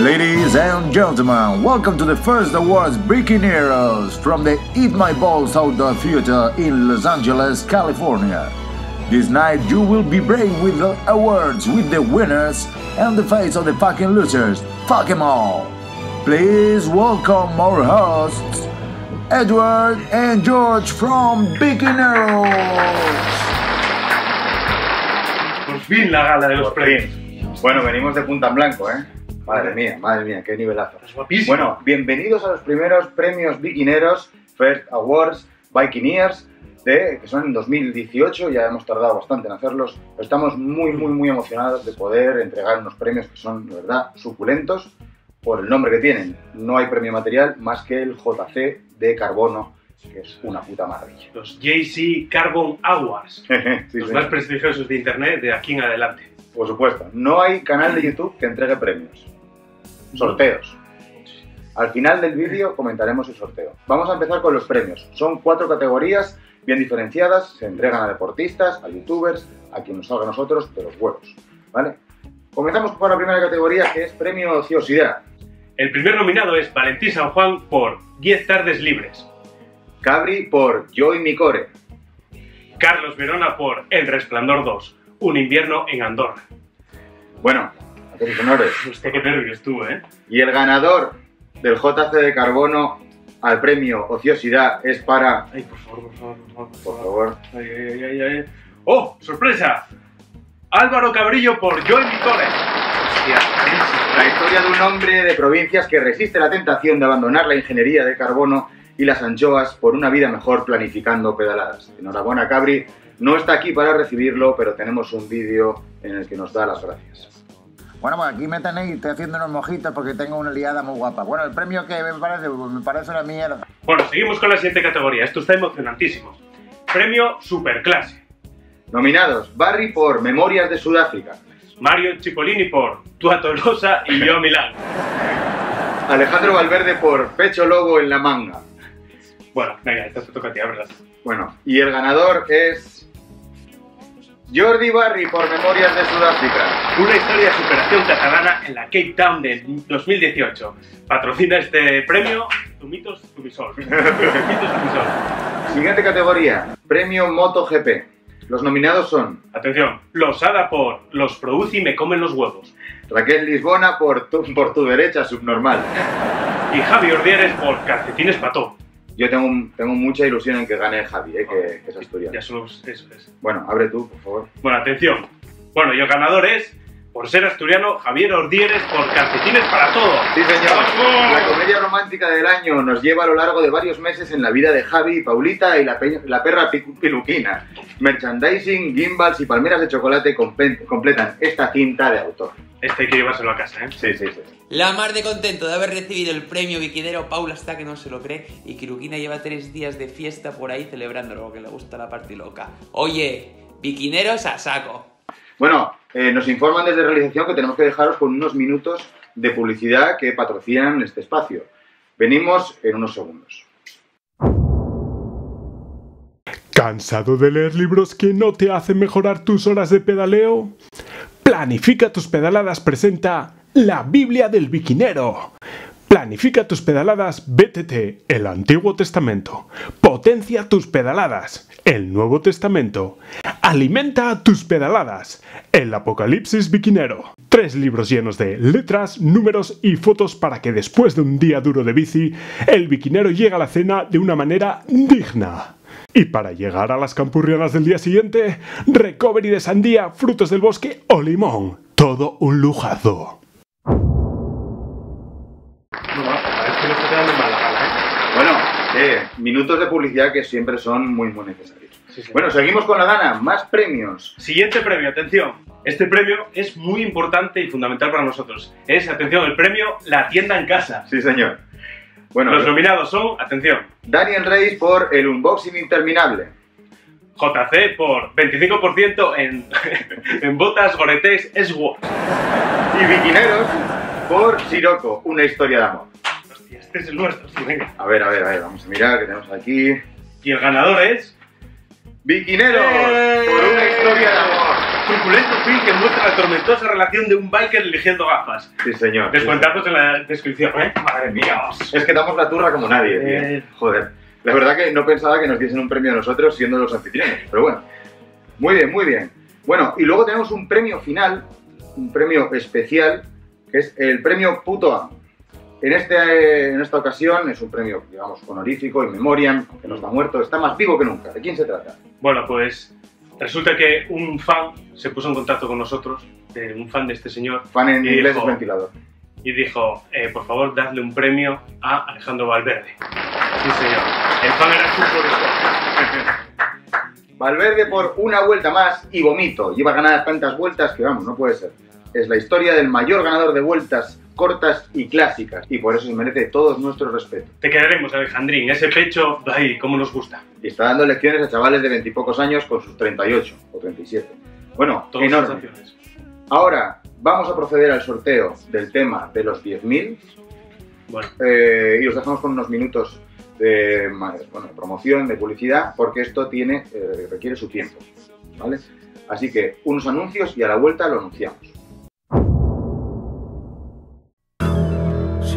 Ladies and gentlemen, welcome to the first awards Breaking Heroes from the Eat My Balls Outdoor Theater in Los Angeles, California. This night you will be brave with the awards with the winners and the face of the fucking losers. Fuck them all. Please welcome our hosts, Edward and George from Breaking Heroes. Por fin la gala de los premios. Bueno, venimos de punta en blanco, ¿eh? Madre mía, madre mía, qué nivelazo. Es guapísimo. Bueno, bienvenidos a los primeros premios Vikineros First Awards Vikineers, de, que son en 2018, ya hemos tardado bastante en hacerlos, pero estamos muy, muy, muy emocionados de poder entregar unos premios que son, de verdad, suculentos por el nombre que tienen. No hay premio material más que el JC de carbono, que es una puta maravilla. Los JC Carbon Awards. Sí, los más prestigiosos de internet de aquí en adelante. Por supuesto, no hay canal de YouTube que entregue premios. Sorteos. Al final del vídeo comentaremos el sorteo. Vamos a empezar con los premios. Son cuatro categorías bien diferenciadas. Se entregan a deportistas, a youtubers, a quien nos salga a nosotros de los huevos. ¿Vale? Comenzamos con la primera categoría que es premio ociosidad. El primer nominado es Valentín San Juan por 10 tardes libres. Cabri por Yo y mi core. Carlos Verona por El Resplandor 2. Un invierno en Andorra. Bueno, tus honores. Hostia, qué nervios tú, ¿eh? Y el ganador del JC de carbono al premio ociosidad es para... Ay, por favor, por favor, por favor. Por favor. Ay, ay, ay, ay. ¡Oh! ¡Sorpresa! Álvaro Cabrillo por Yo y mi cole. Hostia, La historia de un hombre de provincias que resiste la tentación de abandonar la ingeniería de carbono y las anchoas por una vida mejor planificando pedaladas. Enhorabuena, Cabri. No está aquí para recibirlo, pero tenemos un vídeo en el que nos da las gracias. Bueno, pues aquí me tenéis, estoy haciendo unos mojitos porque tengo una liada muy guapa. Bueno, el premio que me parece, pues me parece una mierda. Bueno, seguimos con la siguiente categoría. Esto está emocionantísimo. Premio Superclase. Nominados, Barry por Memorias de Sudáfrica, Mario Cipollini por Tua Tolosa y yo Milán. Alejandro Valverde por Pecho Lobo en la manga. Bueno, venga, esto te toca a ti, ¿verdad? Bueno, y el ganador es Jordi Barry por Memorias de Sudáfrica. Una historia de superación catalana en la Cape Town de 2018. Patrocina este premio Tumitos Tumisol. Siguiente categoría, Premio MotoGP. Los nominados son Atención, Losada por Los produce y me comen los huevos. Raquel Lisbona por tu, por tu derecha subnormal. Y Javi Ordieres por Calcetines Pató. Yo tengo, tengo mucha ilusión en que gane Javi, eh, que, que es asturiano. Ya somos, eso es. Bueno, abre tú, por favor. Bueno, atención. Bueno, y el ganador es, por ser asturiano, Javier Ordieres por Calcetines para todo. Sí, señor. ¡Vamos! La comedia romántica del año nos lleva a lo largo de varios meses en la vida de Javi y Paulita y la, pe- la perra piluquina. Merchandising, gimbals y palmeras de chocolate comple- completan esta cinta de autor. Este hay que llevárselo a casa, ¿eh? Sí, sí, sí. La mar de contento de haber recibido el premio Viquidero, Paula está que no se lo cree y Kiruquina lleva tres días de fiesta por ahí celebrándolo, que le gusta la parte loca. Oye, Viquineros a saco. Bueno, eh, nos informan desde realización que tenemos que dejaros con unos minutos de publicidad que patrocinan este espacio. Venimos en unos segundos. ¿Cansado de leer libros que no te hacen mejorar tus horas de pedaleo? Planifica tus pedaladas presenta La Biblia del Biquinero. Planifica tus pedaladas BTT, el Antiguo Testamento. Potencia tus pedaladas, el Nuevo Testamento. Alimenta tus pedaladas, el Apocalipsis Biquinero. Tres libros llenos de letras, números y fotos para que después de un día duro de bici, el biquinero llegue a la cena de una manera digna. Y para llegar a las campurrianas del día siguiente, recovery de sandía, frutos del bosque o limón. Todo un lujazo. No, no, parece que le está quedando mal la gala, ¿eh? Bueno, eh, minutos de publicidad que siempre son muy, muy necesarios. Sí, sí. Bueno, seguimos con la gana. Más premios. Siguiente premio, atención. Este premio es muy importante y fundamental para nosotros. Es, atención, el premio La Tienda en Casa. Sí, señor. Bueno, Los nominados son, atención, Daniel Reyes por el unboxing interminable. JC por 25% en, en botas Gore-Tex Sword. Y Viquineros por Siroco, una historia de amor. Este es el nuestro, sí, venga. A ver, a ver, a ver, vamos a mirar que tenemos aquí. Y el ganador es... Viquineros ¡Eh! por una historia de amor. truculento film que muestra la tormentosa relación de un biker eligiendo gafas. Sí, señor. Descuentazos en la descripción, ¿eh? Madre mía. Es que damos la turra como nadie, tío. Eh. Joder. La verdad que no pensaba que nos diesen un premio a nosotros siendo los anfitriones, pero bueno. Muy bien, muy bien. Bueno, y luego tenemos un premio final, un premio especial, que es el premio Puto Amo. En, este, en esta ocasión es un premio, digamos, honorífico, in memoriam, aunque no está muerto, está más vivo que nunca. ¿De quién se trata? Bueno, pues resulta que un fan se puso en contacto con nosotros, de un fan de este señor, Fan en inglés dijo- es ventilador. y dijo, eh, por favor, dadle un premio a Alejandro Valverde. Sí, señor. El fan era su Valverde por una vuelta más y vomito. Lleva ganadas tantas vueltas que vamos, no puede ser. Es la historia del mayor ganador de vueltas cortas y clásicas y por eso se merece todos nuestro respeto. Te quedaremos, Alejandrín. Ese pecho, ay, cómo nos gusta. Y está dando lecciones a chavales de veintipocos años con sus 38 o 37. Bueno, Todas enorme. Ahora vamos a proceder al sorteo del tema de los 10.000 Bueno, eh, y os dejamos con unos minutos de bueno, de promoción, de publicidad, porque esto tiene, eh, requiere su tiempo. ¿vale? Así que unos anuncios y a la vuelta lo anunciamos.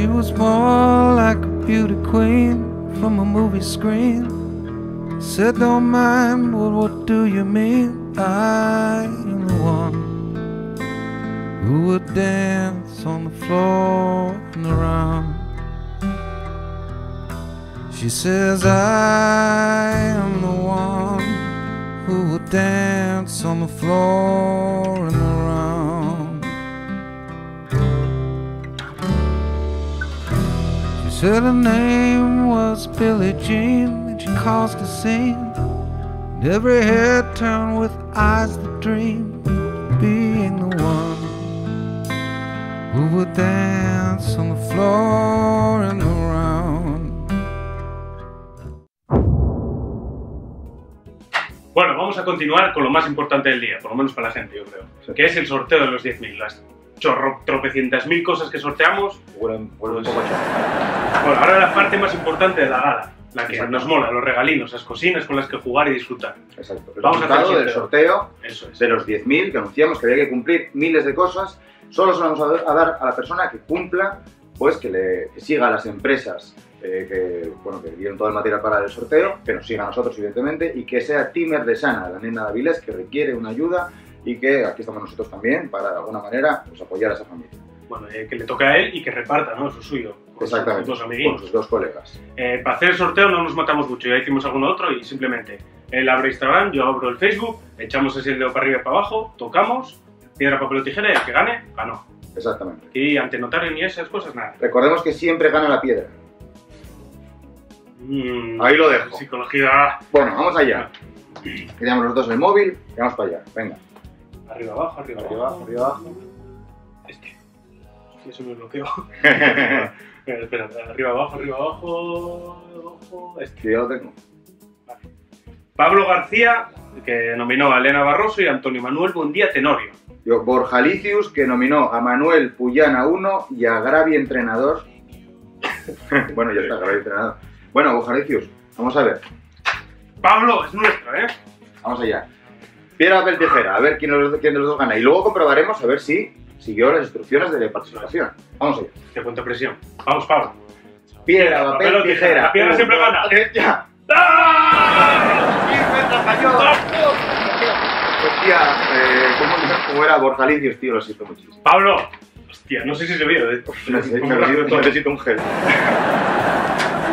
She was more like a beauty queen from a movie screen. Said, Don't mind, but what do you mean? I am the one who would dance on the floor and around. She says, I am the one who would dance on the floor said her name was Billie Jean, and she caused a scene. And every head turned with eyes that dream, being the one who would dance on the floor and around. Bueno, vamos a continuar con lo más importante del día, por lo menos para la gente, yo creo. Que es el sorteo de los 10.000. Las chorro, tropecientas mil cosas que sorteamos. Huele un poco. Bueno, ahora la parte más importante de la gala. La que Exacto. nos mola, los regalinos, las cocinas con las que jugar y disfrutar. Exacto. El Vamos a hacer del sorteo Eso es. de los 10.000 que anunciamos que había que cumplir miles de cosas, solo se lo vamos a dar- a dar a la persona que cumpla, pues que, le, que siga a las empresas eh, que, bueno, que dieron todo el material para el sorteo, que nos siga a nosotros, evidentemente, y que sea Timer de Sana, la nena de Avilés, que requiere una ayuda y que aquí estamos nosotros también para, de alguna manera, pues, apoyar a esa familia. Bueno, eh, que le toque a él y que reparta, ¿no? Eso suyo. Con sus Exactamente. dos Con amiguitos. sus dos colegas. Eh, para hacer el sorteo no nos matamos mucho, ya hicimos alguno otro y simplemente él abre Instagram, yo abro el Facebook, echamos ese dedo para arriba y para abajo, tocamos, piedra, papel o tijera y el que gane, ganó. Exactamente. Y ante notario ni esas cosas, nada. Recordemos que siempre gana la piedra. Mm, Ahí lo dejo. Psicología Bueno, vamos allá. Tenemos los dos el móvil y vamos para allá. Venga. Arriba, abajo, arriba, Arriba, abajo. arriba, abajo. Este. Sí, eso me bloqueo. Espera, espera, arriba, abajo, arriba, abajo, abajo, este. Sí, ya lo tengo. Pablo García, que nominó a Elena Barroso y Antonio Manuel Bundía Tenorio. Yo, Borjalicius, que nominó a Manuel Puyana 1 y a Gravi Entrenador. bueno, ya está, Gravi Entrenador. Bueno, Borjalicius, vamos a ver. Pablo, es nuestro, ¿eh? Vamos allá. Piedra, papel, tijera, a ver quién de, los, quién de los dos gana. Y luego comprobaremos a ver si siguió las instrucciones de participación. Vamos allá. Te cuento presión. Vamos, Pablo. Piedra, Papel papel, tijera. tijera. La piedra siempre gana. ¡Ya! Hostia, eh, ¿cómo, cómo era Borjalicius, tío? Lo siento muchísimo. Pablo. Hostia, no sé si se vio. ¿eh? Necesito, necesito un gel.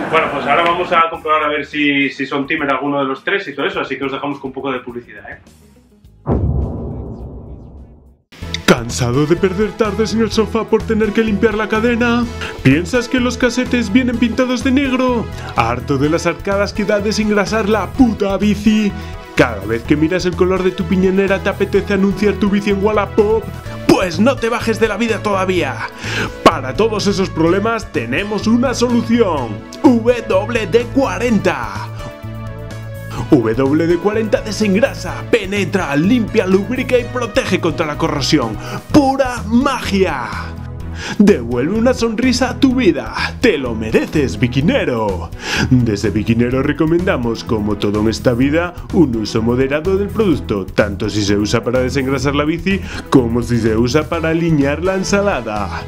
Bueno, pues ahora vamos a comprobar a ver si, si son Timer alguno de los tres y todo eso, así que os dejamos con un poco de publicidad, ¿eh? ¿Cansado de perder tardes en el sofá por tener que limpiar la cadena? ¿Piensas que los casetes vienen pintados de negro? ¿Harto de las arcadas que da desengrasar la puta bici? ¿Cada vez que miras el color de tu piñonera te apetece anunciar tu bici en Wallapop? Pues no te bajes de la vida todavía. Para todos esos problemas tenemos una solución. WD-40. WD-40 desengrasa, penetra, limpia, lubrica y protege contra la corrosión. ¡Pura magia! Devuelve una sonrisa a tu vida. Te lo mereces, biquinero. Desde Biquinero recomendamos, como todo en esta vida, un uso moderado del producto, tanto si se usa para desengrasar la bici como si se usa para alinear la ensalada.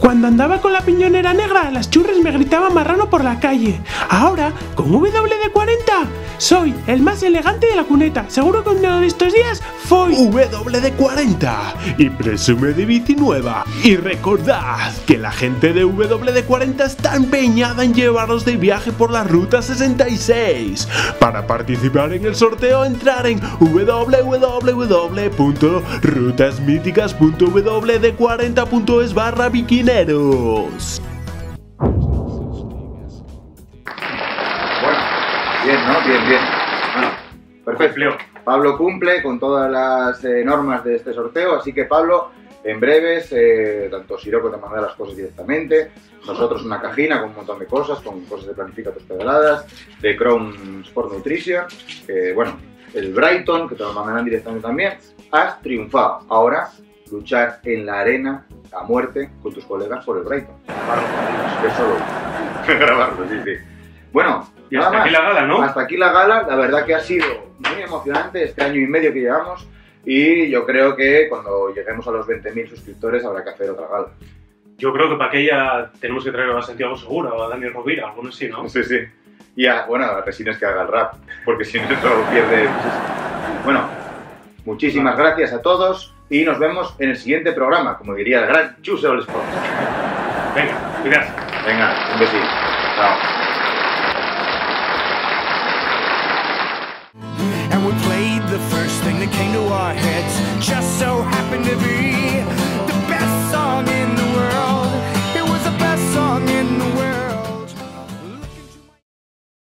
Cuando andaba con la piñonera negra, las churres me gritaban marrano por la calle. Ahora, con WD-40, soy el más elegante de la cuneta. Seguro que uno de estos días fui. WD-40 y presume de bici nueva. Y recordad que la gente de WD-40 está empeñada en llevaros de viaje por la ruta 66. Para participar en el sorteo, entrar en www.rutasmíticas.wd40.es barra Bueno, bien, ¿no? Bien, bien. Bueno, perfecto. Pablo cumple con todas las eh, normas de este sorteo, así que Pablo, en breves, eh, tanto Siroco te mandará las cosas directamente, nosotros una cajina con un montón de cosas, con cosas de Planifica tus pedaladas, de Crown Sport Nutrition, que bueno, el Brighton, que te lo mandarán directamente también, has triunfado. Ahora, luchar en la arena a muerte con tus colegas por el Brighton. Que solo grabarlo, sí, sí. Bueno, Y hasta aquí la gala, ¿no? Hasta aquí la gala, la verdad que ha sido muy emocionante este año y medio que llevamos y yo creo que cuando lleguemos a los 20.000 suscriptores habrá que hacer otra gala. Yo creo que para aquella tenemos que traer a Santiago Segura o a Daniel Rovira, algunos sí, ¿no? Sí, sí. Y a, bueno, a Resines que haga el rap, porque si no pierde... Bueno, muchísimas gracias a todos y nos vemos en el siguiente programa, como diría el gran Chuse All Sports. Venga, cuidado. Venga, un besito. Chao. and we played the first thing that came to our heads. Just so happened to be